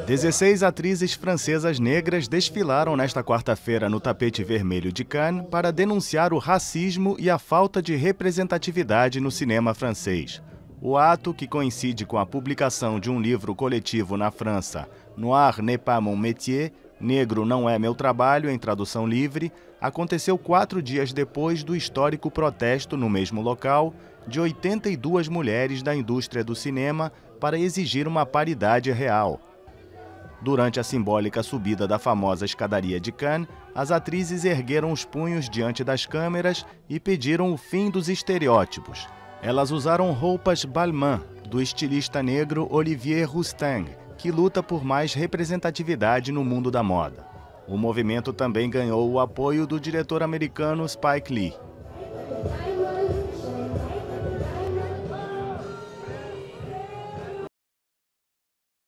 16 atrizes francesas negras desfilaram nesta quarta-feira no tapete vermelho de Cannes para denunciar o racismo e a falta de representatividade no cinema francês. O ato, que coincide com a publicação de um livro coletivo na França, Noir n'est pas mon métier, Negro não é meu trabalho, em tradução livre, aconteceu quatro dias depois do histórico protesto no mesmo local de 82 mulheres da indústria do cinema para exigir uma paridade real. Durante a simbólica subida da famosa escadaria de Cannes, as atrizes ergueram os punhos diante das câmeras e pediram o fim dos estereótipos. Elas usaram roupas Balmain, do estilista negro Olivier Rousteing, que luta por mais representatividade no mundo da moda. O movimento também ganhou o apoio do diretor americano Spike Lee.